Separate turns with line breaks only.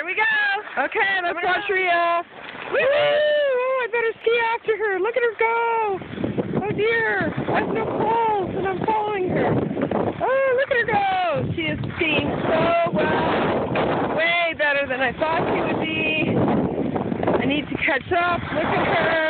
Here we go.
Okay, let's
Coming
watch
up.
Rhea. Woo! Oh, I better ski after her. Look at her go. Oh dear. I have no poles and I'm following her. Oh, look at her go. She is skiing so well. Way better than I thought she would be. I need to catch up. Look at her. Ski demon. Woo!